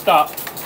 Stop.